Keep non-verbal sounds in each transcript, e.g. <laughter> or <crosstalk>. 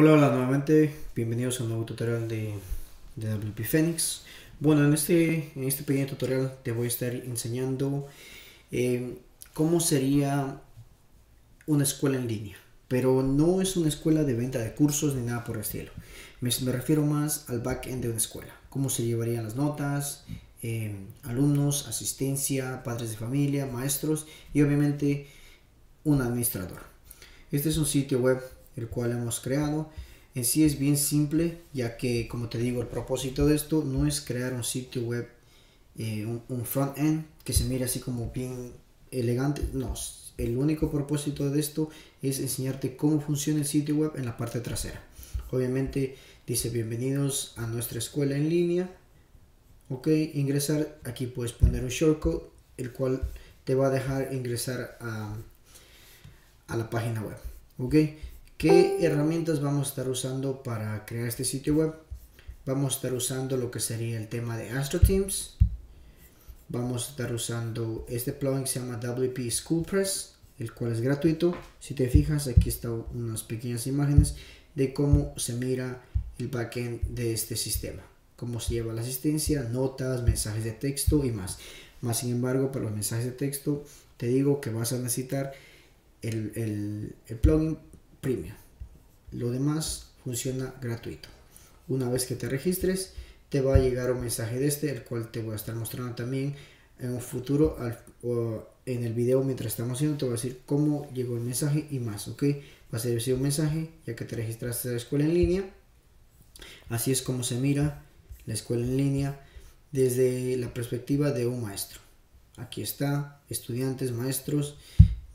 Hola, hola nuevamente, bienvenidos a un nuevo tutorial de, de WP Phoenix. Bueno, en este, en este pequeño tutorial te voy a estar enseñando eh, cómo sería una escuela en línea. Pero no es una escuela de venta de cursos ni nada por el estilo. Me, me refiero más al backend de una escuela. Cómo se llevarían las notas, eh, alumnos, asistencia, padres de familia, maestros y obviamente un administrador. Este es un sitio web el cual hemos creado. En sí es bien simple, ya que como te digo, el propósito de esto no es crear un sitio web, eh, un, front-end que se mire así como bien elegante. No, el único propósito de esto es enseñarte cómo funciona el sitio web en la parte trasera. Obviamente dice bienvenidos a nuestra escuela en línea. Ok, ingresar, aquí puedes poner un shortcode, el cual te va a dejar ingresar a, a la página web. Ok, ¿Qué herramientas vamos a estar usando para crear este sitio web? Vamos a estar usando lo que sería el tema de AstroTeams. Vamos a estar usando este plugin que se llama WP Schoolpress, el cual es gratuito. Si te fijas, aquí están unas pequeñas imágenes de cómo se mira el backend de este sistema. Cómo se lleva la asistencia, notas, mensajes de texto y más. Más sin embargo, para los mensajes de texto, te digo que vas a necesitar el, el, el plugin Lo demás funciona gratuito. Una vez que te registres, te va a llegar un mensaje de este, el cual te voy a estar mostrando también en un futuro en el video mientras estamos haciendo. Te voy a decir cómo llegó el mensaje y más, ¿ok? Va a ser un mensaje ya que te registraste a la escuela en línea. Así es como se mira la escuela en línea desde la perspectiva de un maestro. Aquí está, estudiantes, maestros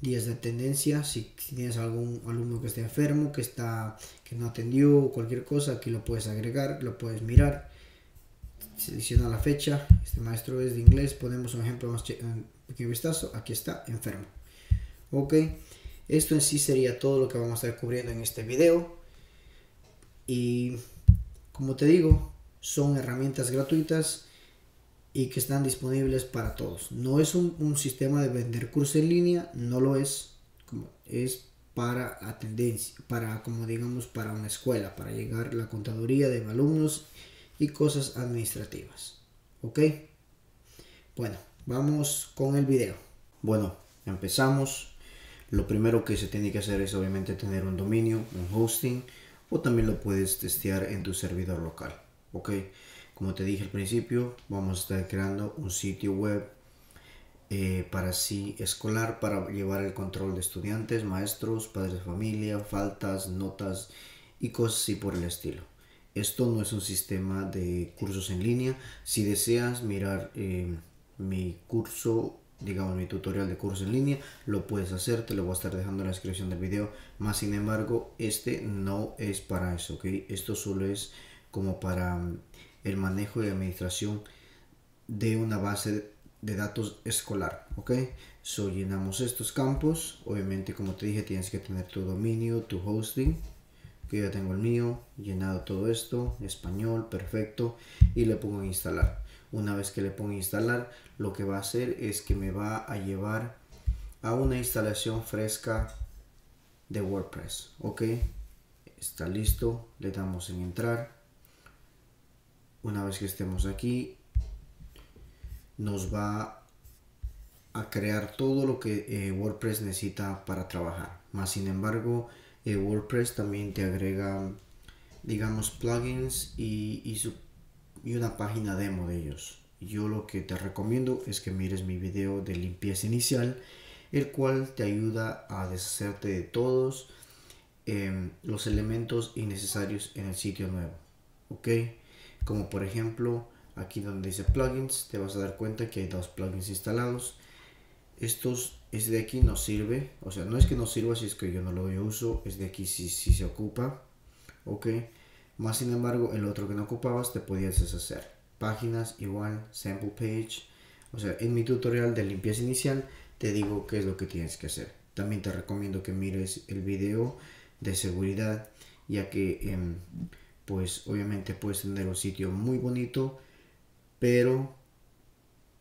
días de tendencia, si, tienes algún alumno que esté enfermo, que, está, que no atendió cualquier cosa, aquí lo puedes agregar, lo puedes mirar, selecciona la fecha, este maestro es de inglés, ponemos un ejemplo más un pequeño vistazo, aquí está, enfermo. Ok, esto en sí sería todo lo que vamos a estar cubriendo en este video. Y como te digo, son herramientas gratuitas y que están disponibles para todos. No es un, sistema de vender cursos en línea, no lo es, como es para la tendencia, para como digamos para una escuela, para llegar la contaduría de alumnos y cosas administrativas. ¿Ok? Bueno, vamos con el video. Bueno, empezamos. Lo primero que se tiene que hacer es obviamente tener un dominio, un hosting, o también lo puedes testear en tu servidor local. ¿Ok? Como te dije al principio, vamos a estar creando un sitio web eh, para sí escolar para llevar el control de estudiantes, maestros, padres de familia, faltas, notas y cosas así por el estilo. Esto no es un sistema de cursos en línea. Si deseas mirar eh, mi curso, digamos mi tutorial de cursos en línea, lo puedes hacer, te lo voy a estar dejando en la descripción del video. Más sin embargo, este no es para eso, ¿ok? Esto solo es como para el manejo y administración de una base de datos escolar, ¿ok? So, llenamos estos campos, obviamente como te dije tienes que tener tu dominio, tu hosting, que ya tengo el mío, llenado todo esto, español, perfecto, y le pongo instalar. Una vez que le pongo instalar, lo que va a hacer es que me va a llevar a una instalación fresca de WordPress, ¿ok? Está listo, le damos en entrar una vez que estemos aquí nos va a crear todo lo que eh, WordPress necesita para trabajar. Más sin embargo eh, WordPress también te agrega digamos plugins y, y, una página demo de ellos. Yo lo que te recomiendo es que mires mi video de limpieza inicial el cual te ayuda a deshacerte de todos em, los elementos innecesarios en el sitio nuevo ok como por ejemplo aquí donde dice plugins te vas a dar cuenta que hay dos plugins instalados. Estos es de aquí no sirve o sea no es que no sirva si es que yo no lo uso es de aquí si, si se ocupa ok. Más sin embargo el otro que no ocupabas te podías deshacer. Páginas igual sample page. O sea en mi tutorial de limpieza inicial te digo qué es lo que tienes que hacer. También te recomiendo que mires el video de seguridad ya que em, pues obviamente puedes tener un sitio muy bonito, pero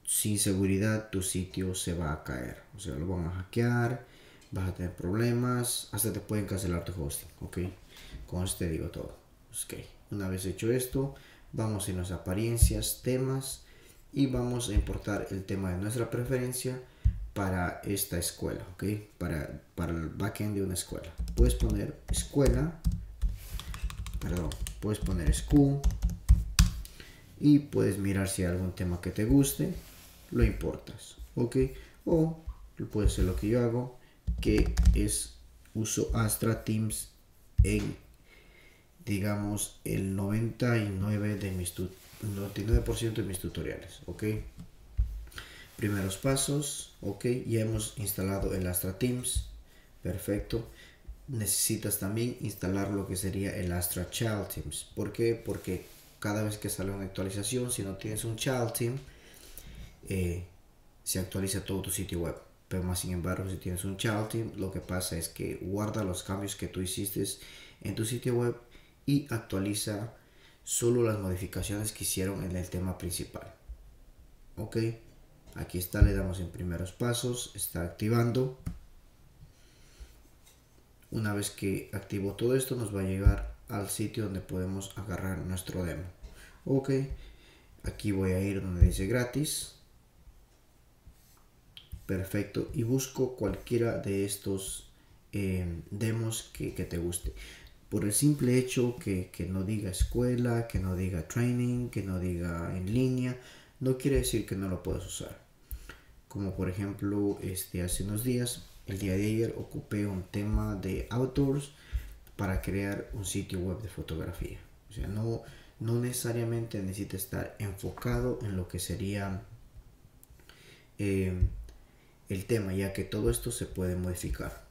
sin seguridad tu sitio se va a caer. O sea, lo van a hackear, vas a tener problemas, hasta te pueden cancelar tu hosting, ¿ok? con este digo todo ok una vez hecho esto vamos en las apariencias temas y vamos a importar el tema de nuestra preferencia para esta escuela, ¿ok? Para, para el backend de una escuela. Puedes poner escuela, perdón, puedes poner school y puedes mirar si hay algún tema que te guste, lo importas, ¿ok? O puede ser lo que yo hago, que es uso Astra Teams en, digamos, el 99 de mis 99% de mis tutoriales, ¿ok? Primeros pasos, ok, ya hemos instalado el Astra Teams, perfecto. Necesitas también instalar lo que sería el Astra Child Teams. ¿Por qué? Porque cada vez que sale una actualización, si no tienes un Child Team, eh, se actualiza todo tu sitio web. Pero más sin embargo, si tienes un Child Team, lo que pasa es que guarda los cambios que tú hiciste en tu sitio web y actualiza solo las modificaciones que hicieron en el tema principal. Ok aquí está le damos en primeros pasos está activando una vez que activo todo esto nos va a llegar al sitio donde podemos agarrar nuestro demo. Ok aquí voy a ir donde dice gratis. Perfecto y busco cualquiera de estos eh, demos que, te guste. Por el simple hecho que, que no diga escuela que no diga training que no diga en línea no quiere decir que no lo puedas usar. Como por ejemplo este hace unos días el día de ayer ocupé un tema de outdoors para crear un sitio web de fotografía. O sea no no necesariamente necesita estar enfocado en lo que sería em, el tema ya que todo esto se puede modificar.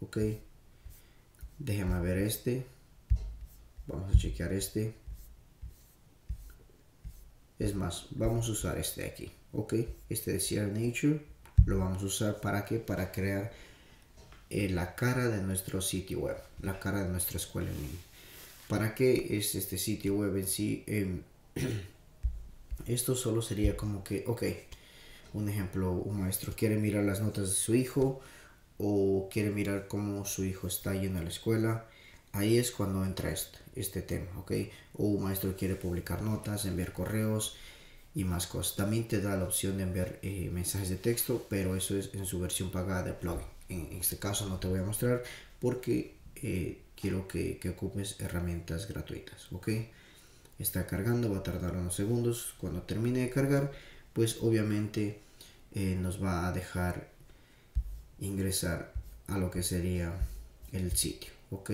Ok. Déjame ver este. Vamos a chequear este. Es más vamos a usar este aquí. Ok. Este de Sierra Nature lo vamos a usar para que para crear eh, la cara de nuestro sitio web la cara de nuestra escuela en línea. Para qué es este sitio web en sí em, <clears throat> esto solo sería como que ok un ejemplo un maestro quiere mirar las notas de su hijo o quiere mirar cómo su hijo está yendo a la escuela. Ahí es cuando entra este, este tema ok. O un maestro quiere publicar notas enviar correos y más cosas. También te da la opción de enviar eh, mensajes de texto, pero eso es en su versión pagada de plugin. En, este caso no te voy a mostrar porque eh, quiero que, ocupes herramientas gratuitas. ¿ok? Está cargando, va a tardar unos segundos. Cuando termine de cargar, pues obviamente eh, nos va a dejar ingresar a lo que sería el sitio. ¿ok?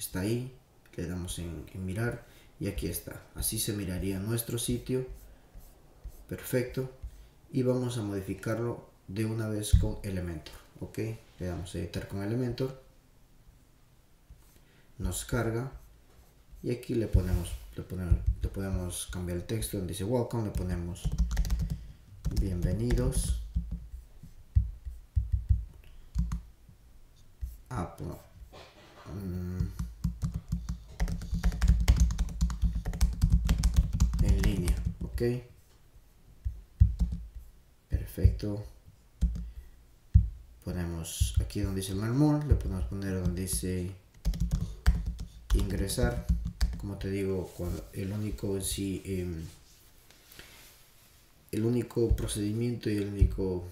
Está ahí, le damos en mirar y aquí está. Así se miraría nuestro sitio perfecto. Y vamos a modificarlo de una vez con Elementor ok le damos a editar con Elementor. Nos carga. Y aquí le ponemos le, ponemos, le podemos cambiar el texto donde dice welcome le ponemos bienvenidos. A mm, en línea ok perfecto. Ponemos aquí donde dice Learn le podemos poner donde dice ingresar. Como te digo el único sí em, el único procedimiento y el único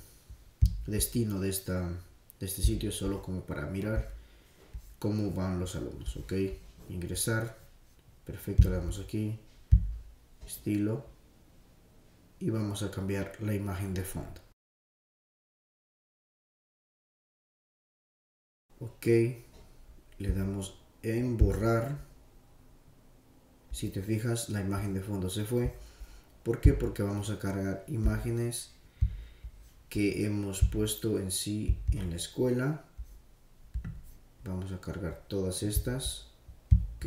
destino de esta de este sitio es solo como para mirar cómo van los alumnos ok ingresar perfecto le damos aquí estilo y vamos a cambiar la imagen de fondo. Ok, le damos en borrar. Si te fijas, la imagen de fondo se fue. ¿Por qué? Porque vamos a cargar imágenes que hemos puesto en sí en la escuela. Vamos a cargar todas estas. Ok.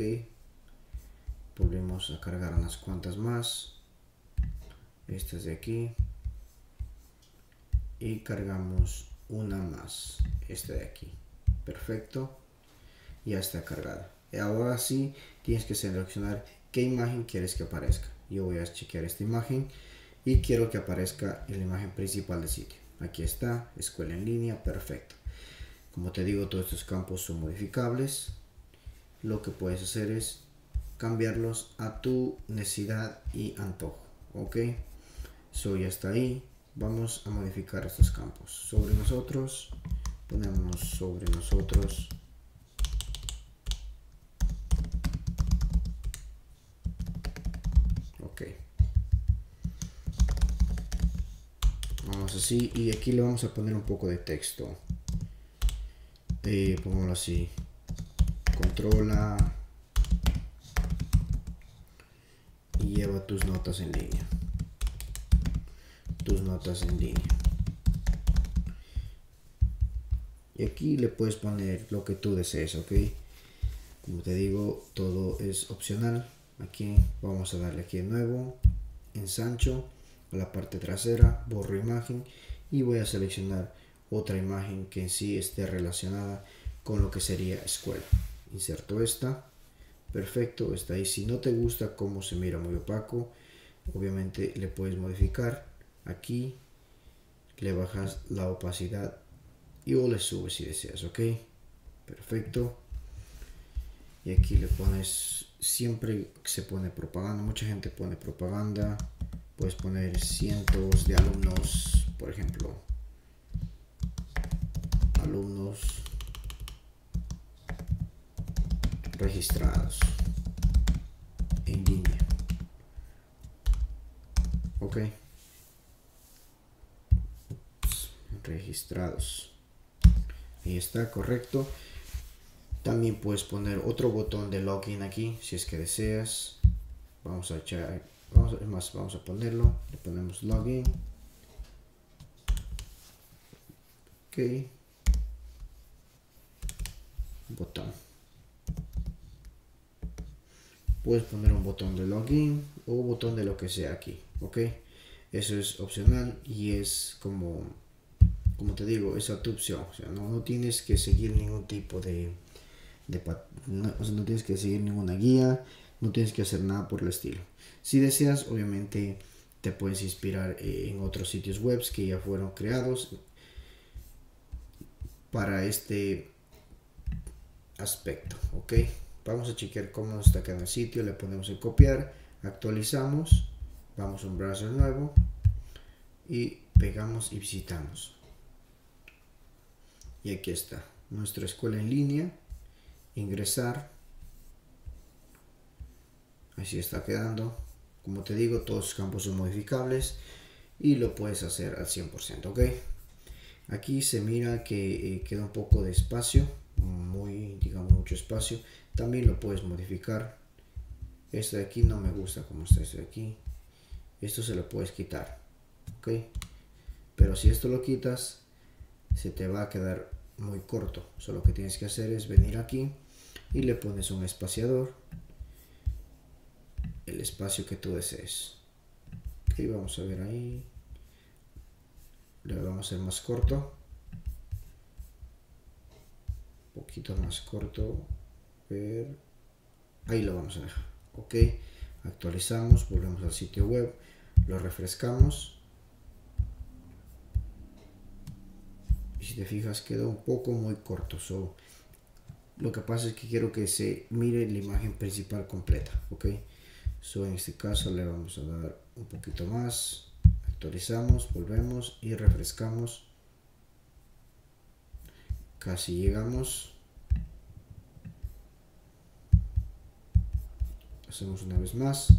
Volvemos a cargar unas cuantas más estas de aquí. Y cargamos una más. Esta de aquí. Perfecto. Ya está cargada ahora sí tienes que seleccionar qué imagen quieres que aparezca. Yo voy a chequear esta imagen y quiero que aparezca la imagen principal del sitio. Aquí está escuela en línea perfecto. Como te digo todos estos campos son modificables. Lo que puedes hacer es cambiarlos a tu necesidad y antojo ok so ya está ahí. Vamos a modificar estos campos. Sobre nosotros ponemos sobre nosotros. Ok. Vamos así. Y aquí le vamos a poner un poco de texto. Eh, pongámoslo así. Controla. Y lleva tus notas en línea tus notas en línea. Y aquí le puedes poner lo que tú desees ok como te digo todo es opcional. Aquí vamos a darle aquí de nuevo ensancho a la parte trasera borro imagen y voy a seleccionar otra imagen que en sí esté relacionada con lo que sería escuela. Inserto esta. Perfecto está ahí. Si no te gusta cómo se mira muy opaco obviamente le puedes modificar aquí le bajas la opacidad y o le subes si deseas ok perfecto. Y aquí le pones siempre se pone propaganda mucha gente pone propaganda. Puedes poner cientos de alumnos por ejemplo alumnos registrados en línea. Ok registrados. Ahí está correcto. También puedes poner otro botón de login aquí si es que deseas. Vamos a echar vamos más vamos a ponerlo. Le ponemos login. Ok. Botón. Puedes poner un botón de login o botón de lo que sea aquí ok. Eso es opcional y es como como te digo es a tu opción o sea no, no tienes que seguir ningún tipo de, no, o sea, no tienes que seguir ninguna guía no tienes que hacer nada por el estilo. Si deseas obviamente te puedes inspirar eh, en otros sitios web que ya fueron creados para este aspecto ok vamos a chequear cómo está el sitio le ponemos en copiar actualizamos vamos a un browser nuevo y pegamos y visitamos y aquí está. Nuestra escuela en línea. Ingresar. Así está quedando. Como te digo todos los campos son modificables y lo puedes hacer al 100% ok aquí se mira que eh, queda un poco de espacio muy digamos mucho espacio. También lo puedes modificar. Este de aquí no me gusta como está este de aquí. Esto se lo puedes quitar ok pero si esto lo quitas se te va a quedar muy corto. Solo que tienes que hacer es venir aquí y le pones un espaciador el espacio que tú desees. Ok vamos a ver ahí. Le vamos a hacer más corto. Poquito más corto ahí lo vamos a dejar. Ok actualizamos volvemos al sitio web lo refrescamos si te fijas quedó un poco muy corto so, lo que pasa es que quiero que se mire la imagen principal completa ok. So, en este caso le vamos a dar un poquito más actualizamos volvemos y refrescamos. Casi llegamos. Hacemos una vez más.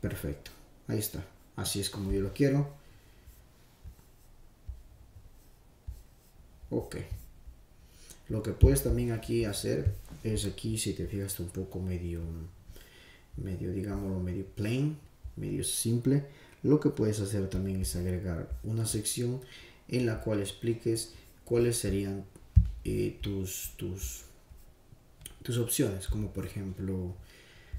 Perfecto ahí está así es como yo lo quiero ok lo que puedes también aquí hacer es aquí si te fijas un poco medio medio digámoslo medio plain medio simple lo que puedes hacer también es agregar una sección en la cual expliques cuáles serían eh, tus, tus, tus opciones, como por ejemplo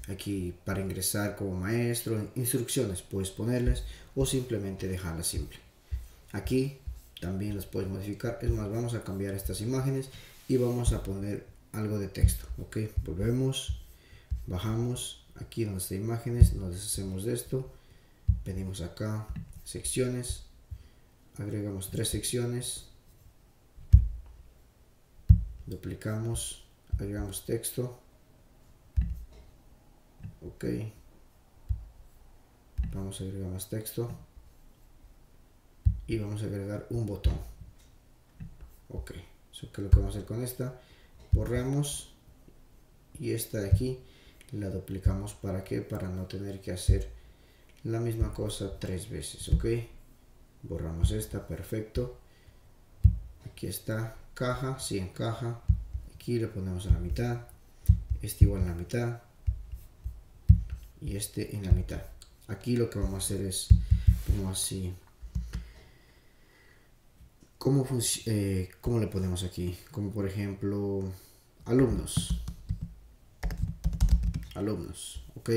aquí para ingresar como maestro, instrucciones puedes ponerles o simplemente dejarlas simple. Aquí también las puedes modificar, es más, vamos a cambiar estas imágenes y vamos a poner algo de texto, ok, volvemos, bajamos aquí donde está imágenes, nos deshacemos de esto, venimos acá, secciones, agregamos tres secciones, duplicamos agregamos texto ok vamos a agregar más texto y vamos a agregar un botón. Ok eso que lo que vamos a hacer con esta. Borramos y esta de aquí la duplicamos. Para que para no tener que hacer la misma cosa tres veces ok. Borramos esta perfecto. Aquí está caja si encaja aquí le ponemos a la mitad este igual en la mitad y este en la mitad. Aquí lo que vamos a hacer es como así ¿Cómo, eh, ¿Cómo le ponemos aquí? Como por ejemplo, alumnos. Alumnos, ¿ok?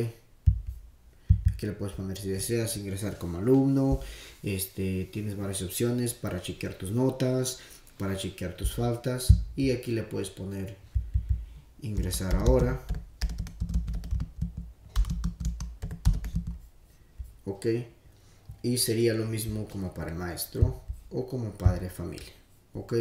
Aquí le puedes poner si deseas ingresar como alumno. Este, tienes varias opciones para chequear tus notas, para chequear tus faltas. Y aquí le puedes poner ingresar ahora. Ok. Y sería lo mismo como para el maestro o como padre de familia. Ok.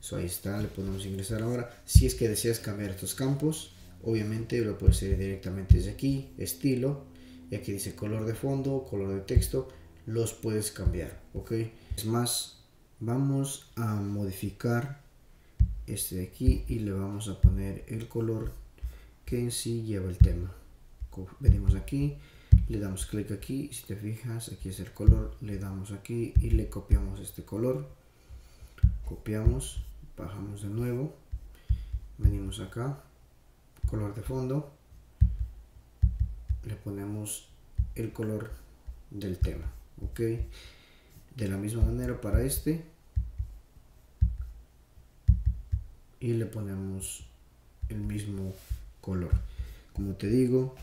So ahí está, le podemos ingresar ahora. Si es que deseas cambiar estos campos, obviamente lo puedes hacer directamente desde aquí, estilo, y aquí dice color de fondo, color de texto, los puedes cambiar, ok. Es más, vamos a modificar este de aquí y le vamos a poner el color que en sí lleva el tema. Venimos aquí, le damos clic aquí, si te fijas, aquí es el color, le damos aquí y le copiamos este color, copiamos, bajamos de nuevo, venimos acá, color de fondo, le ponemos el color del tema, ok, de la misma manera para este, y le ponemos el mismo color, como te digo,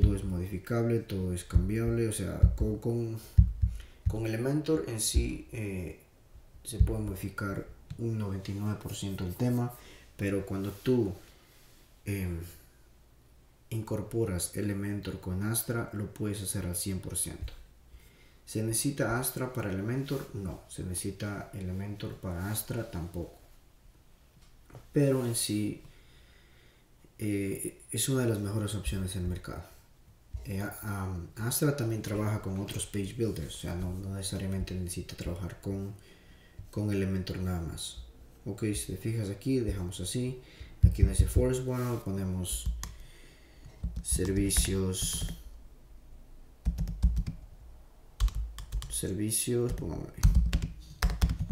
todo es modificable, todo es cambiable, o sea, con, con, Elementor en sí eh, se puede modificar un 99% del tema, pero cuando tú em, incorporas Elementor con Astra, lo puedes hacer al 100%. ¿Se necesita Astra para Elementor? No. ¿Se necesita Elementor para Astra? Tampoco. Pero en sí eh, es una de las mejores opciones en el mercado. Eh, Astra también trabaja con otros page builders, o sea, no, necesariamente necesita trabajar con, con Elementor nada más. Ok, si te fijas aquí, dejamos así. Aquí en ese Forest One ponemos servicios. Servicios,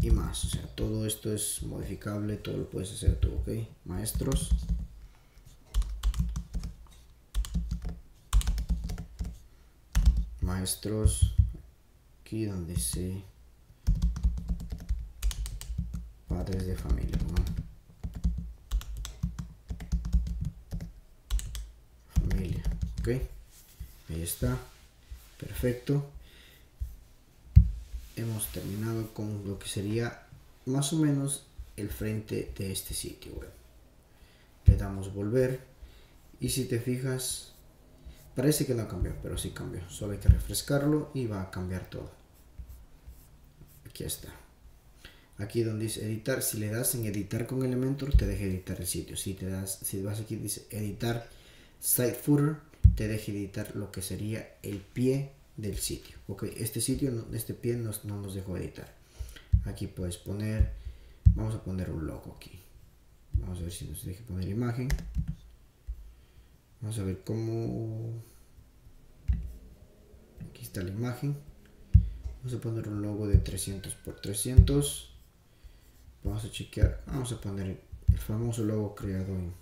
y más, o sea, todo esto es modificable, todo lo puedes hacer tú, ok. Maestros. Maestros aquí donde dice padres de familia familia ok. Ahí está perfecto. Hemos terminado con lo que sería más o menos el frente de este sitio web le damos volver y si te fijas Parece que no cambió, pero sí cambió. Solo hay que refrescarlo y va a cambiar todo. Aquí está. Aquí donde dice editar, si le das en editar con Elementor, te deja editar el sitio. Si te das, si vas aquí dice editar site footer, te deja editar lo que sería el pie del sitio. Ok, este sitio, este pie no nos dejó editar. Aquí puedes poner, vamos a poner un logo aquí. Vamos a ver si nos deja poner imagen. Vamos a ver cómo... Aquí está la imagen. Vamos a poner un logo de 300 por 300. Vamos a chequear. Vamos a poner el famoso logo creado en,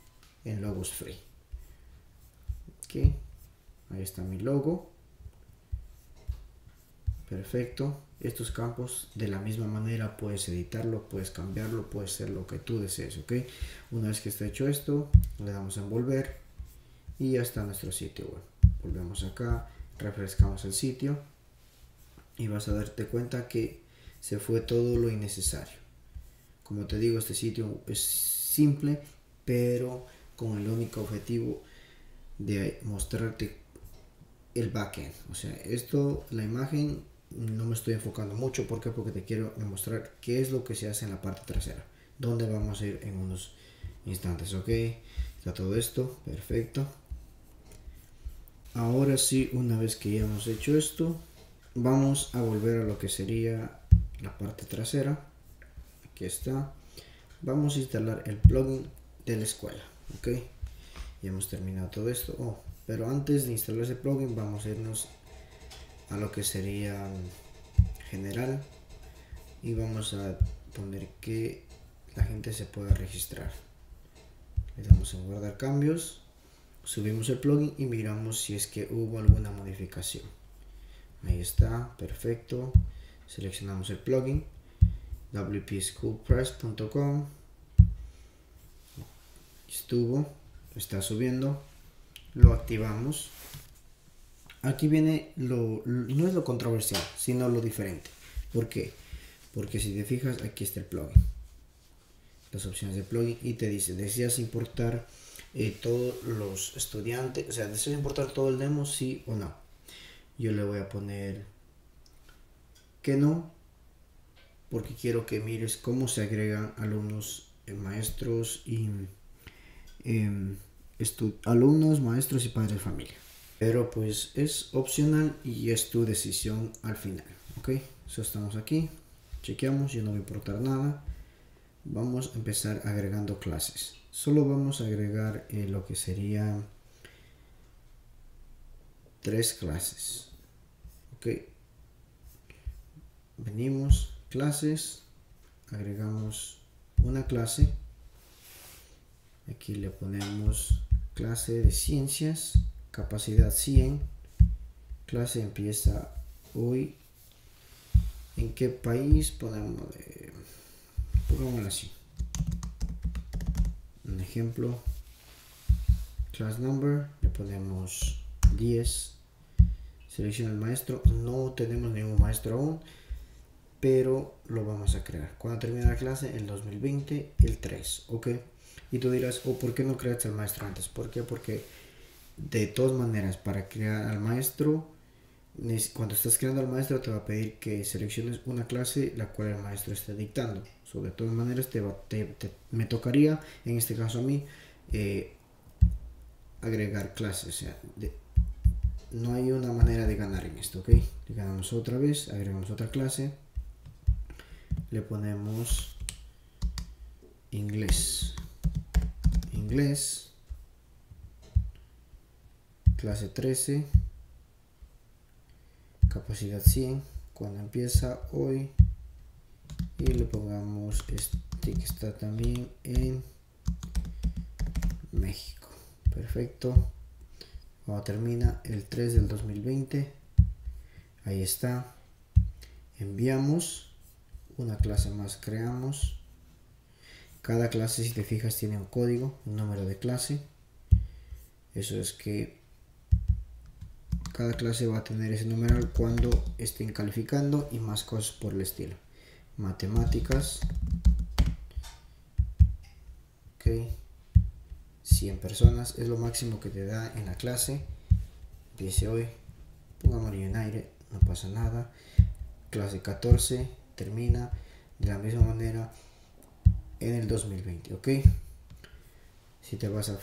en Logos Free. Ok. Ahí está mi logo. Perfecto. Estos campos de la misma manera puedes editarlo, puedes cambiarlo, puedes hacer lo que tú desees. Ok. Una vez que está hecho esto, le damos a envolver y ya está nuestro sitio web. Volvemos acá, refrescamos el sitio y vas a darte cuenta que se fue todo lo innecesario. Como te digo, este sitio es simple, pero con el único objetivo de mostrarte el backend. O sea, esto, la imagen, no me estoy enfocando mucho. ¿Por qué? Porque te quiero demostrar qué es lo que se hace en la parte trasera. Dónde vamos a ir en unos, instantes, ok. Está todo esto, perfecto. Ahora sí, una vez que ya hemos hecho esto, vamos a volver a lo que sería la parte trasera. Aquí está. Vamos a instalar el plugin de la escuela, ok. Ya hemos terminado todo esto. Oh, pero antes de instalar ese plugin, vamos a irnos a lo que sería general y vamos a poner que la gente se pueda registrar le damos en guardar cambios subimos el plugin y miramos si es que hubo alguna modificación. Ahí está perfecto. Seleccionamos el plugin wpschoolpress.com estuvo está subiendo lo activamos. Aquí viene lo, no es lo controversial sino lo diferente. ¿por qué? porque si te fijas aquí está el plugin. Las opciones de plugin y te dice deseas importar eh, todos los estudiantes o sea deseas importar todo el demo sí o no yo le voy a poner que no porque quiero que mires cómo se agregan alumnos eh, maestros y em, alumnos maestros y padres de familia. Pero pues es opcional y es tu decisión al final ok eso estamos aquí chequeamos yo no voy a importar nada. Vamos a empezar agregando clases solo vamos a agregar eh, lo que sería tres clases ok venimos clases agregamos una clase. Aquí le ponemos clase de ciencias capacidad 100 clase empieza hoy. En qué país podemos eh, así. un ejemplo class number le ponemos 10 selecciona el maestro. No tenemos ningún maestro aún pero lo vamos a crear. Cuando termine la clase el 2020 el 3 ok y tú dirás oh, por qué no creaste al maestro antes ¿por qué? porque de todas maneras para crear al maestro cuando estás creando al maestro te va a pedir que selecciones una clase la cual el maestro esté dictando. De todas maneras te, me tocaría, en este caso a mí, eh, agregar clases. no hay una manera de ganar en esto, ¿ok? Le ganamos otra vez, agregamos otra clase. Le ponemos inglés. Inglés. Clase 13 capacidad 100 cuando empieza hoy y le pongamos este que está también en México. Perfecto. Cuando termina el 3 del 2020 ahí está. Enviamos una clase más creamos. Cada clase si te fijas tiene un código un número de clase. Eso es que cada clase va a tener ese numeral cuando estén calificando y más cosas por el estilo. Matemáticas. Ok. 100 personas es lo máximo que te da en la clase. Empiece hoy. Pongámosle en aire, no pasa nada. Clase 14 termina de la misma manera en el 2020. Ok. Si te vas a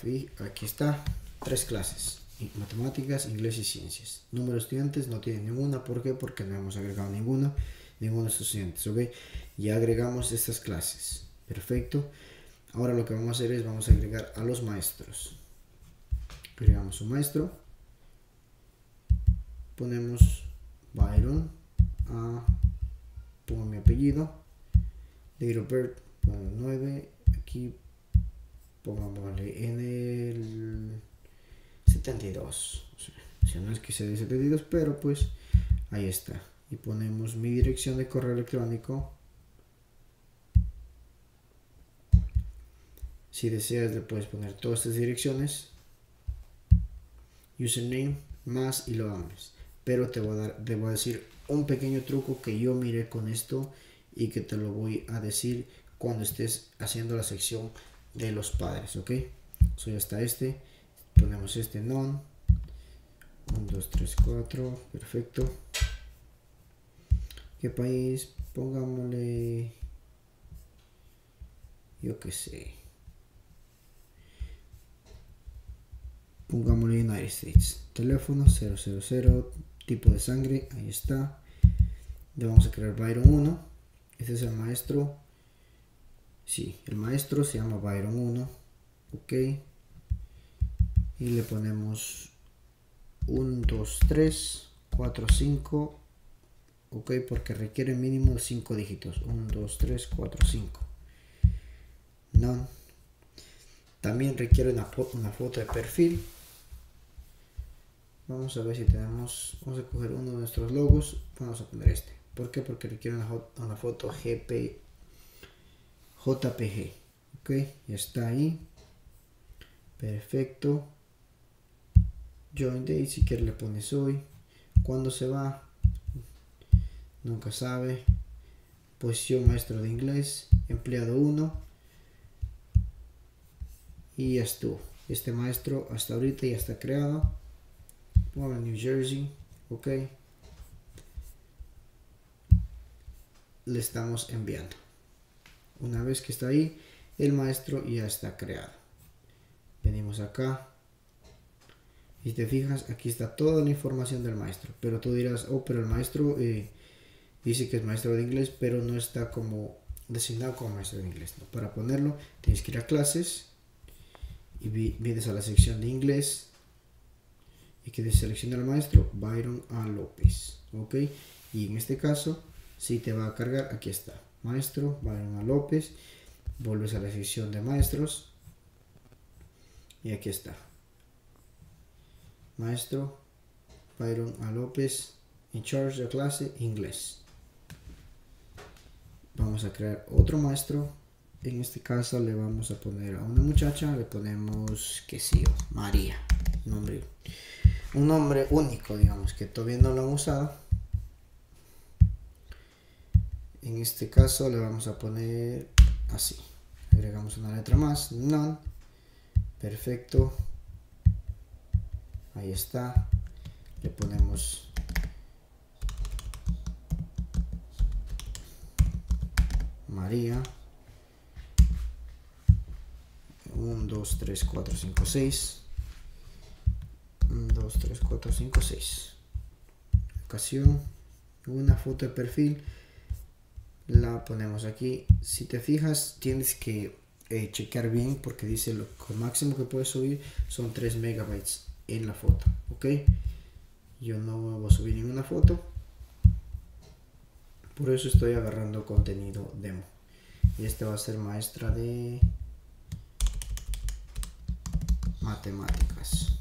aquí está. Tres clases matemáticas, inglés y ciencias. Número de estudiantes no tiene ninguna, ¿por qué? Porque no hemos agregado ninguna, de estos estudiantes, ¿ok? Ya agregamos estas clases, perfecto. Ahora lo que vamos a hacer es, vamos a agregar a los maestros. Agregamos un maestro, ponemos Byron, a, pongo mi apellido, date of pongo 9, aquí pongámosle en el 72 si no es que sea de 72 pero pues ahí está y ponemos mi dirección de correo electrónico. Si deseas le puedes poner todas estas direcciones. Username más y lo ames pero te voy a dar te voy a decir un pequeño truco que yo miré con esto y que te lo voy a decir cuando estés haciendo la sección de los padres ok soy hasta este. Ponemos este non. 1 2 3 4 perfecto qué país pongámosle yo que sé. Pongámosle United States. Teléfono 000 tipo de sangre ahí está. Le vamos a crear Byron 1 este es el maestro. Sí, el maestro se llama Byron 1 ok. Y le ponemos 1, 2, 3 4, 5 ok porque requiere mínimo 5 dígitos. 1, 2, 3, 4, 5 no. También requiere una, una foto de perfil. Vamos a ver si tenemos vamos a coger uno de nuestros logos. Vamos a poner este. ¿por qué? porque requiere una, una foto GP JPG ok está ahí. Perfecto. Join date si quieres le pones hoy. Cuando se va nunca sabe. Posición maestro de inglés empleado 1 y ya estuvo. Este maestro hasta ahorita ya está creado. Bueno, New Jersey ok. Le estamos enviando. Una vez que está ahí el maestro ya está creado. Venimos acá. Y te fijas aquí está toda la información del maestro. Pero tú dirás oh pero el maestro eh, dice que es maestro de inglés pero no está como designado como maestro de inglés para ponerlo tienes que ir a clases y vienes a la sección de inglés y que selecciona al maestro Byron A. López ok y en este caso si te va a cargar aquí está maestro Byron A. López vuelves a la sección de maestros y aquí está maestro Byron A. López en charge de clase inglés vamos a crear otro maestro. En este caso le vamos a poner a una muchacha le ponemos que sí María. Nombre un nombre único digamos que todavía no lo han usado. En este caso le vamos a poner así. Agregamos una letra más none perfecto. Ahí está. Le ponemos María. 1 2 3 4 5 6 1 2 3 4 5 6 ocasión. Una foto de perfil. La ponemos aquí. Si te fijas tienes que eh, checar bien porque dice lo, máximo que puedes subir son 3 megabytes en la foto ok yo no voy a subir ninguna foto por eso estoy agarrando contenido demo. Y este va a ser maestra de matemáticas.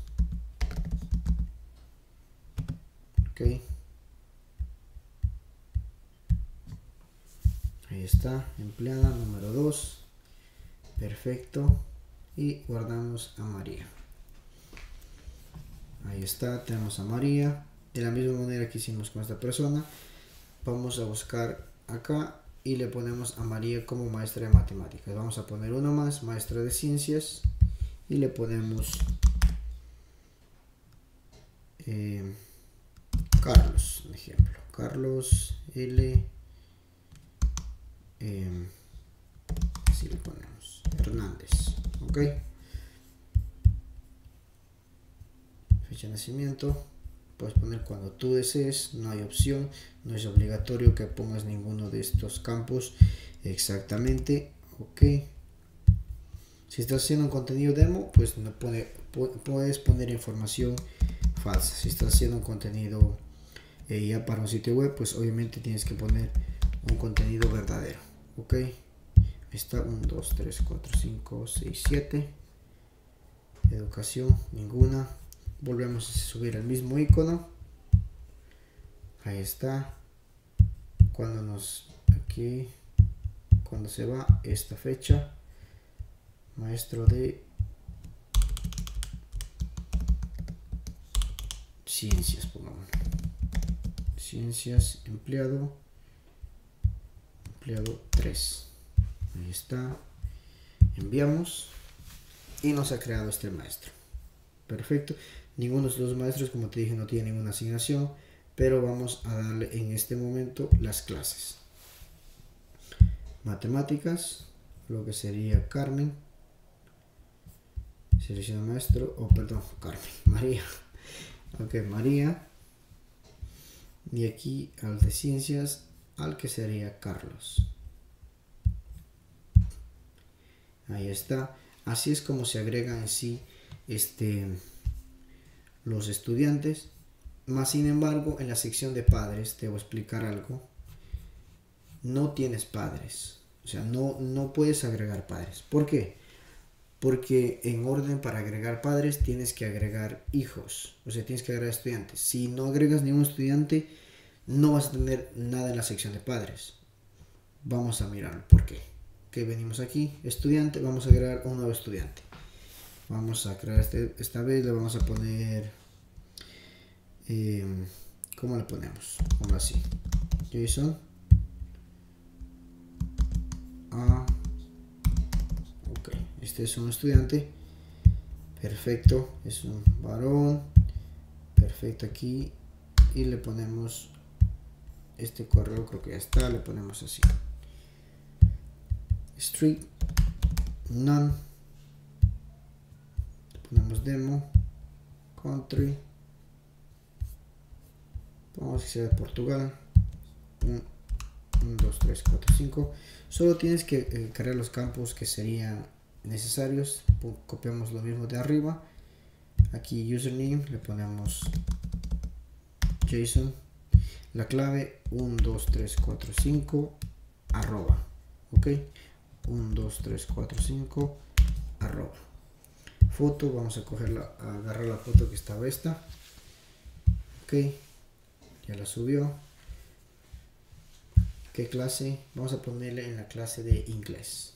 Ok. Ahí está empleada número 2 perfecto. Y guardamos a María. Ahí está tenemos a María. De la misma manera que hicimos con esta persona vamos a buscar acá y le ponemos a María como maestra de matemáticas. Vamos a poner uno más maestra de ciencias y le ponemos eh, Carlos un ejemplo. Carlos L eh, le ponemos Hernández ok fecha de nacimiento puedes poner cuando tú desees no hay opción no es obligatorio que pongas ninguno de estos campos exactamente. Ok. Si estás haciendo un contenido demo pues no puedes poner información falsa. Si estás haciendo un contenido eh, ya para un sitio web pues obviamente tienes que poner un contenido verdadero. Ok. Está 1 2 3 4 5 6 7 educación ninguna volvemos a subir el mismo icono. Ahí está. Cuando nos aquí cuando se va esta fecha maestro de ciencias pongamos ciencias empleado empleado 3 ahí está. Enviamos y nos ha creado este maestro. Perfecto ninguno de los maestros como te dije no tiene ninguna asignación pero vamos a darle en este momento las clases matemáticas lo que sería Carmen selecciona maestro, o oh, perdón, Carmen, <laughs> María. Ok, María. Y aquí al de ciencias, al que sería Carlos. Ahí está. Así es como se agregan en sí este, los estudiantes. Más sin embargo, en la sección de padres, te voy a explicar algo. No tienes padres. O sea, no, no puedes agregar padres. ¿Por qué? Porque en orden para agregar padres tienes que agregar hijos. O sea, tienes que agregar estudiantes. Si no agregas ningún estudiante, no vas a tener nada en la sección de padres. Vamos a mirar por qué. Que venimos aquí, estudiante, vamos a agregar un nuevo estudiante. Vamos a crear este, esta vez, le vamos a poner... Em, ¿Cómo le ponemos? Como así. Jason. Ah, ok, este es un estudiante. Perfecto, es un varón. Perfecto aquí. Y le ponemos este correo, creo que ya está. Le ponemos así. Street. None ponemos demo country vamos a sea de Portugal 1, 2, 3, 4, 5 solo tienes que eh, cargar los campos que serían necesarios copiamos lo mismo de arriba. Aquí username le ponemos JSON la clave 1, 2, 3, 4, 5 arroba ok. 1, 2, 3, 4, 5 arroba foto vamos a cogerla a agarrar la foto que estaba esta. Ok ya la subió. Qué clase vamos a ponerle en la clase de inglés.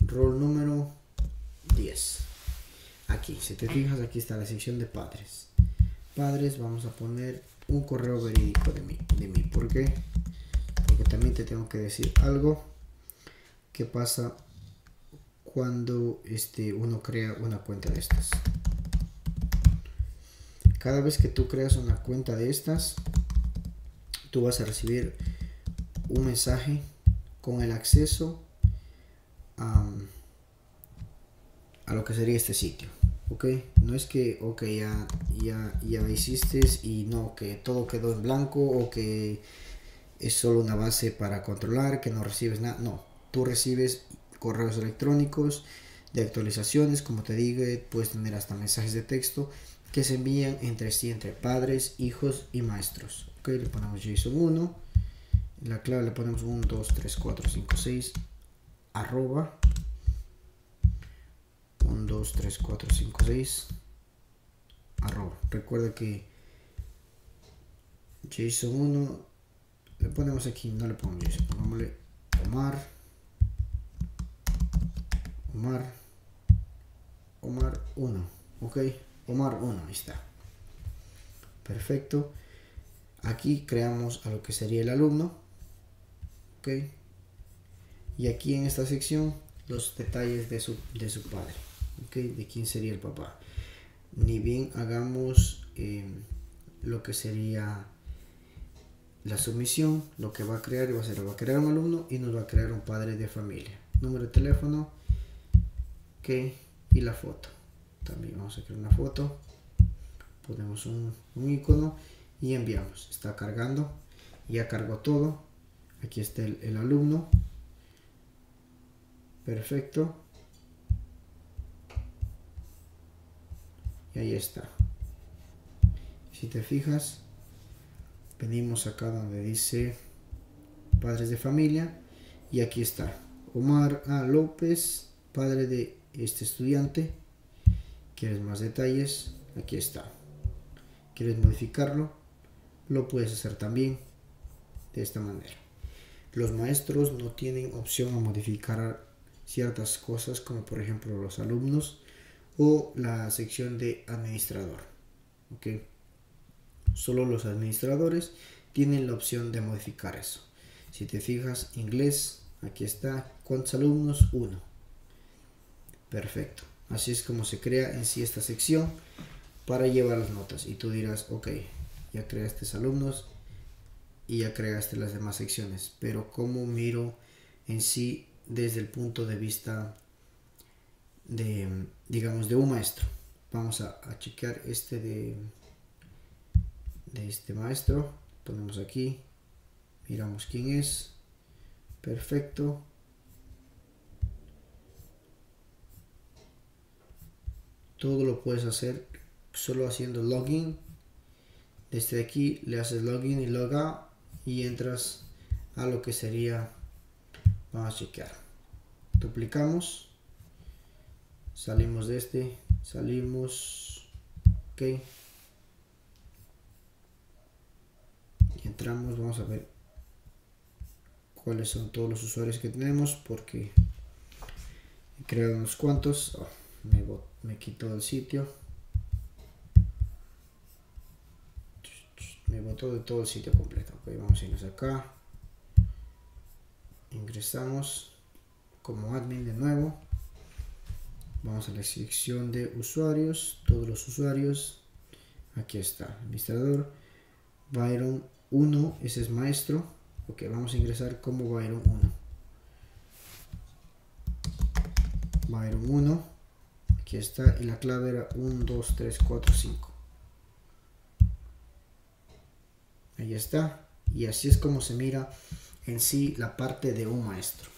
Rol número 10 aquí si te fijas aquí está la sección de padres. Padres vamos a poner un correo verídico de mí de mí. Porque también te tengo que decir algo que pasa cuando este, uno crea una cuenta de estas. Cada vez que tú creas una cuenta de estas, tú vas a recibir un mensaje con el acceso a, a lo que sería este sitio. ¿ok? No es que, ok, ya, ya, ya hiciste y no, que todo quedó en blanco o que es solo una base para controlar, que no recibes nada. No, tú recibes correos electrónicos de actualizaciones, como te digo, puedes tener hasta mensajes de texto que se envían entre sí, entre padres, hijos y maestros. Ok, le ponemos JSON 1, la clave le ponemos 1, 2, 3, 4, 5, 6, arroba 1, 2, 3, 4, 5, 6, arroba. Recuerda que JSON 1 le ponemos aquí, no le ponemos JSON, pongámosle Omar Omar. Omar 1 ok. Omar 1 ahí está. Perfecto. Aquí creamos a lo que sería el alumno ok. Y aquí en esta sección los detalles de su, de su padre ok. De quién sería el papá. Ni bien hagamos eh, lo que sería la sumisión lo que va a crear va a ser va a crear un alumno y nos va a crear un padre de familia. Número de teléfono y la foto. También vamos a crear una foto. Ponemos un, icono y enviamos. Está cargando. Ya cargó todo. Aquí está el, alumno. Perfecto. Y ahí está. Si te fijas venimos acá donde dice padres de familia. Y aquí está. Omar A. López padre de este estudiante. ¿Quieres más detalles? Aquí está. ¿Quieres modificarlo? Lo puedes hacer también de esta manera. Los maestros no tienen opción a modificar ciertas cosas como por ejemplo los alumnos o la sección de administrador. Solo los administradores tienen la opción de modificar eso. Si te fijas, inglés, aquí está, ¿cuántos alumnos? Uno. Perfecto. Así es como se crea en sí esta sección para llevar las notas. Y tú dirás, ok, ya creaste alumnos y ya creaste las demás secciones. Pero ¿cómo miro en sí desde el punto de vista de, digamos, de un maestro. Vamos a, a chequear este de, de este maestro. Ponemos aquí, miramos quién es. Perfecto. Todo lo puedes hacer solo haciendo login. Desde aquí le haces login y logout y entras a lo que sería, vamos a chequear. Duplicamos salimos de este salimos ok y entramos vamos a ver cuáles son todos los usuarios que tenemos porque he creado unos cuantos oh, me, me quitó el sitio. Me botó de todo el sitio completo. Ok vamos a irnos acá. Ingresamos como admin de nuevo. Vamos a la sección de usuarios. Todos los usuarios. Aquí está administrador. Byron 1 ese es maestro. Ok vamos a ingresar como Byron 1 Byron 1 aquí está y la clave era 1 2 3 4 5 ahí está y así es como se mira en sí la parte de un maestro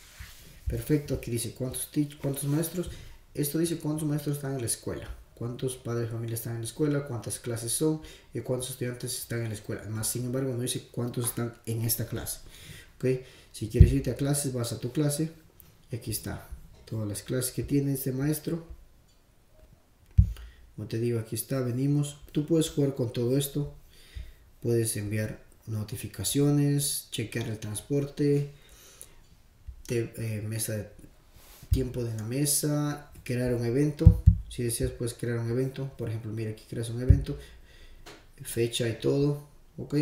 perfecto aquí dice cuántos cuántos maestros esto dice cuántos maestros están en la escuela, cuántos padres de familia están en la escuela, cuántas clases son y cuántos estudiantes están en la escuela. Más sin embargo, no dice cuántos están en esta clase. Si quieres irte a clases, vas a tu clase y aquí está todas las clases que tiene este maestro. Como te digo, aquí está, venimos. Tú puedes jugar con todo esto. Puedes enviar notificaciones, chequear el transporte, eh, mesa tiempo de la mesa, crear un evento. Si deseas, puedes crear un evento. Por ejemplo, mira aquí creas un evento, fecha y todo. Ok,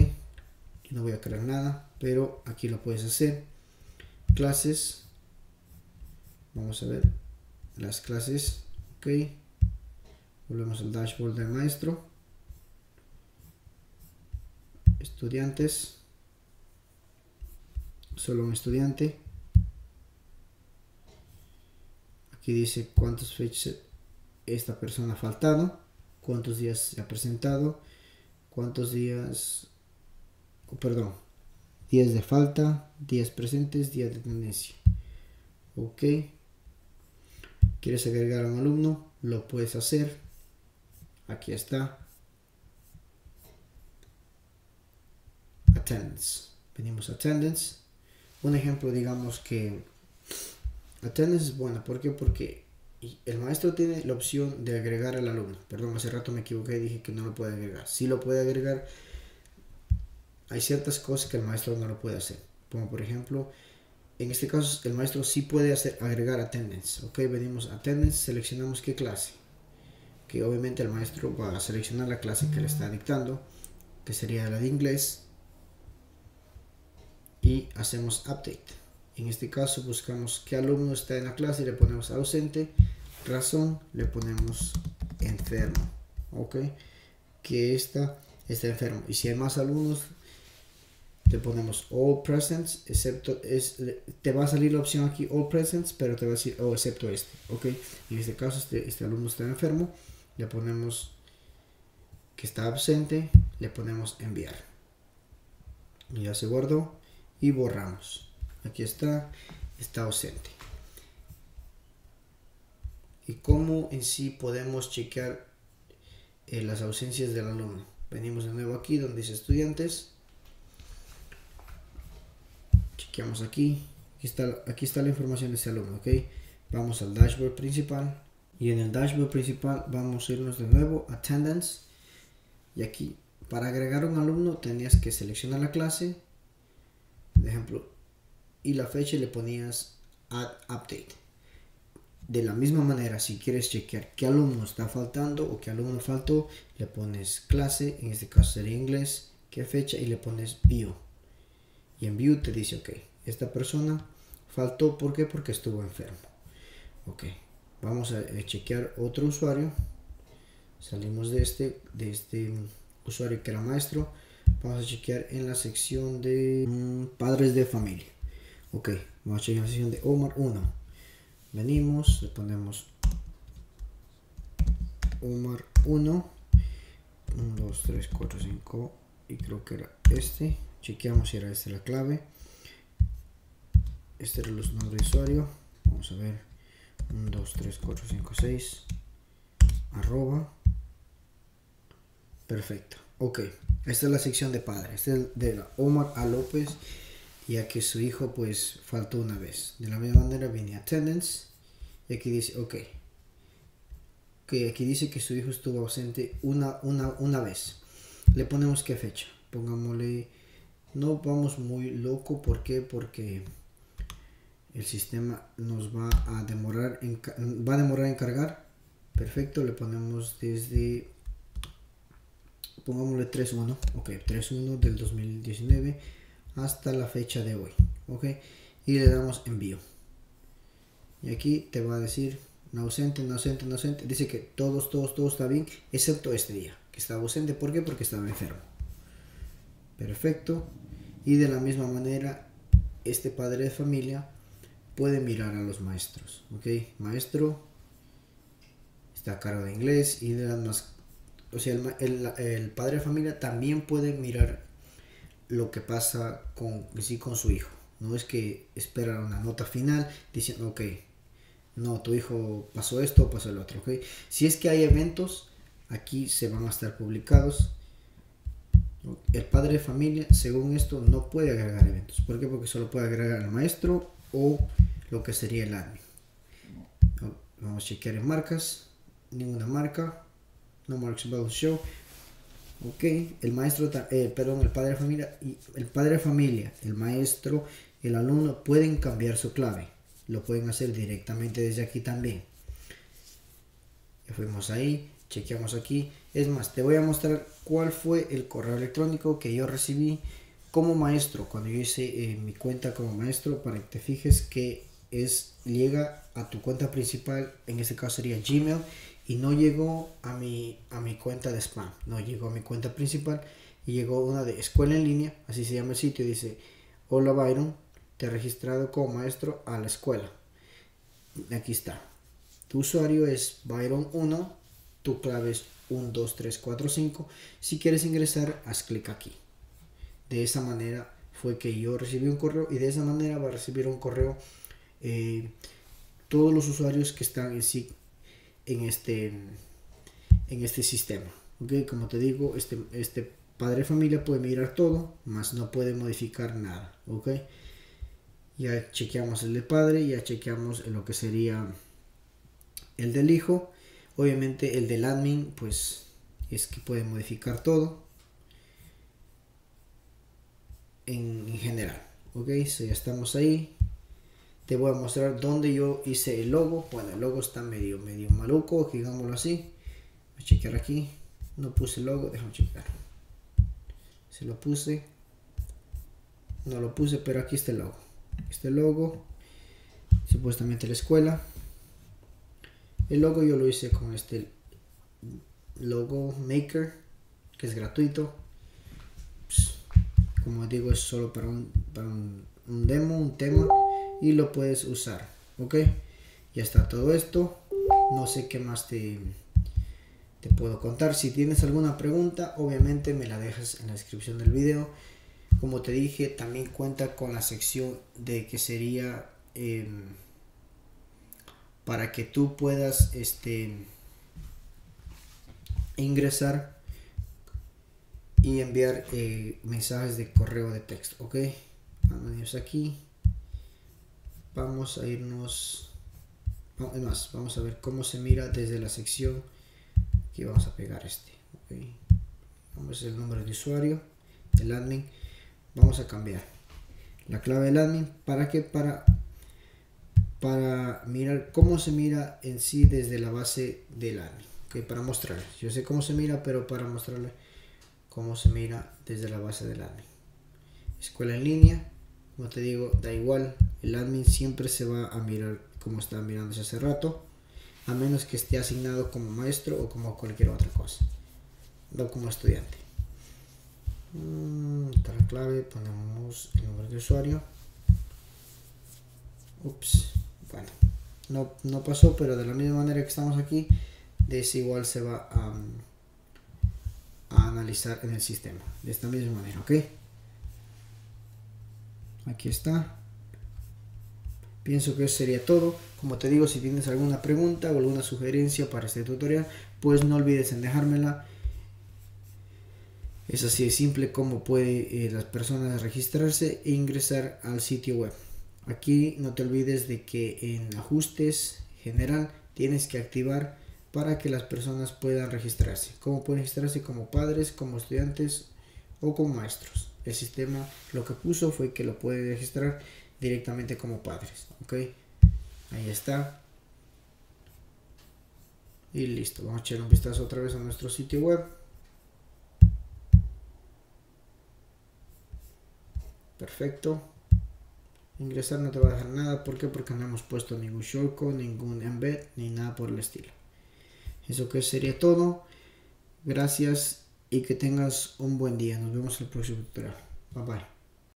no voy a crear nada, pero aquí lo puedes hacer. Clases, vamos a ver las clases. Ok, volvemos al dashboard del maestro. Estudiantes, solo un estudiante Aquí dice cuántas fechas esta persona ha faltado, cuántos días se ha presentado, cuántos días, oh, perdón, días de falta, días presentes, días de tendencia. Ok. ¿Quieres agregar a un alumno? Lo puedes hacer. Aquí está. Attendance. Venimos a Attendance. Un ejemplo, digamos que Attendance es buena, ¿por qué? Porque el maestro tiene la opción de agregar al alumno. Perdón, hace rato me equivoqué y dije que no lo puede agregar. Si lo puede agregar. Hay ciertas cosas que el maestro no lo puede hacer. Como por ejemplo, en este caso el maestro sí puede hacer, agregar attendance. Ok, venimos a attendance, seleccionamos qué clase. Que obviamente el maestro va a seleccionar la clase que le está dictando, que sería la de inglés. Y hacemos update. En este caso buscamos qué alumno está en la clase y le ponemos ausente. Razón, le ponemos enfermo. Ok. Que esta está enfermo. Y si hay más alumnos, le ponemos all presents, excepto, es, te va a salir la opción aquí all presents, pero te va a decir, oh, excepto este, ok, en este caso este, este alumno está enfermo, le ponemos que está ausente, le ponemos enviar, y ya se guardó, y borramos, aquí está, está ausente. Y cómo en sí podemos chequear eh, las ausencias del alumno. Venimos de nuevo aquí donde dice estudiantes. Chequeamos aquí. Aquí está, aquí está la información de ese alumno, ¿ok? Vamos al dashboard principal. Y en el dashboard principal vamos a irnos de nuevo Attendance. Y aquí, para agregar un alumno, tenías que seleccionar la clase. Por ejemplo, y la fecha le ponías add update. De la misma manera, si quieres chequear qué alumno está faltando o qué alumno faltó, le pones clase, en este caso sería inglés, qué fecha y le pones view. Y en view te dice, ok, esta persona faltó, ¿por qué? Porque estuvo enfermo. Ok, vamos a chequear otro usuario. Salimos de este, de este usuario que era maestro. Vamos a chequear en la sección de mm, padres de familia. Ok, vamos a chequear la sesión de Omar 1. Venimos, le ponemos Omar 1 1 2 3 4 5 y creo que era este chequeamos si era esta la clave este era los nombres de usuario vamos a ver 1 2 3 4 5 6 arroba. Perfecto. Ok. Esta es la sección de padre. Este es de Omar A. López ya que su hijo pues faltó una vez. De la misma manera viene attendance. Y aquí dice ok. Que aquí dice que su hijo estuvo ausente una, una, una vez. Le ponemos qué fecha. Pongámosle, no vamos muy loco, ¿por qué? Porque el sistema nos va a demorar en, va a demorar en cargar. Perfecto, le ponemos desde, pongámosle 3.1, ok, 3.1 del 2019 hasta la fecha de hoy, ok, y le damos envío. Y aquí te va a decir no ausente, no ausente, no ausente. Dice que todos, todos, todos está bien, excepto este día, que estaba ausente. ¿Por qué? Porque estaba enfermo. Perfecto. Y de la misma manera, este padre de familia puede mirar a los maestros. ¿Ok? Maestro está a cargo de inglés y de las más... O sea, el, padre de familia también puede mirar lo que pasa con, sí, con su hijo. No es que espera una nota final diciendo, ok, no, tu hijo pasó esto, pasó el otro, ¿ok? Si es que hay eventos, aquí se van a estar publicados. El padre de familia, según esto, no puede agregar eventos. ¿Por qué? Porque solo puede agregar al maestro o lo que sería el admin. Vamos a chequear en marcas. Ninguna marca. No marks about show. Ok. El maestro, eh, perdón, el padre de familia el padre de familia, el maestro, el alumno pueden cambiar su clave lo pueden hacer directamente desde aquí también. Ya fuimos ahí, chequeamos aquí. Es más, te voy a mostrar cuál fue el correo electrónico que yo recibí como maestro cuando yo hice eh, mi cuenta como maestro para que te fijes que es llega a tu cuenta principal en este caso sería Gmail y no llegó a mi a mi cuenta de spam no llegó a mi cuenta principal y llegó una de escuela en línea así se llama el sitio dice hola Byron te has registrado como maestro a la escuela. Aquí está. Tu usuario es Byron1, tu clave es 12345. Si quieres ingresar, haz clic aquí. De esa manera fue que yo recibí un correo y de esa manera va a recibir un correo eh, todos los usuarios que están en sí en este en este sistema. Como te digo, este, este padre de familia puede mirar todo, más no puede modificar nada. ¿okay? ya chequeamos el de padre, ya chequeamos lo que sería el del hijo. Obviamente el del admin, pues es que puede modificar todo en, general. Ok, so ya estamos ahí. Te voy a mostrar dónde yo hice el logo. Bueno, el logo está medio, medio maluco, digámoslo así. Voy a chequear aquí. No puse el logo, déjame checar. Se lo puse. No lo puse, pero aquí está el logo este logo supuestamente la escuela el logo yo lo hice con este logo maker que es gratuito pues, como digo es solo para un, un, demo un tema y lo puedes usar ok ya está todo esto no sé qué más te, te puedo contar si tienes alguna pregunta obviamente me la dejas en la descripción del video como te dije, también cuenta con la sección de que sería em, para que tú puedas este, ingresar y enviar eh, mensajes de correo de texto. Ok, vamos aquí. Vamos a irnos. más, vamos a ver cómo se mira desde la sección. Aquí vamos a pegar este. Vamos a el número de usuario, el admin vamos a cambiar la clave del admin para que para para mirar cómo se mira en sí desde la base del admin okay, para mostrarles yo sé cómo se mira pero para mostrarle cómo se mira desde la base del admin escuela en línea como te digo da igual el admin siempre se va a mirar como está mirando hace rato a menos que esté asignado como maestro o como cualquier otra cosa no como estudiante. Mm, la clave, ponemos el número de usuario. Ups, bueno, no, no pasó, pero de la misma manera que estamos aquí, desigual se va a, a analizar en el sistema de esta misma manera ok aquí está pienso que eso sería todo como te digo si tienes alguna pregunta o alguna sugerencia para este tutorial pues no olvides en dejármela es así de simple como puede eh, las personas registrarse e ingresar al sitio web. Aquí no te olvides de que en ajustes general tienes que activar para que las personas puedan registrarse. ¿Cómo pueden registrarse? Como padres, como estudiantes o como maestros. El sistema lo que puso fue que lo puede registrar directamente como padres. ¿Ok? Ahí está. Y listo. Vamos a echar un vistazo otra vez a nuestro sitio web. perfecto ingresar no te va a dejar nada ¿por qué? porque no hemos puesto ningún shortcode ningún embed ni nada por el estilo eso que sería todo gracias y que tengas un buen día nos vemos en el próximo tutorial bye bye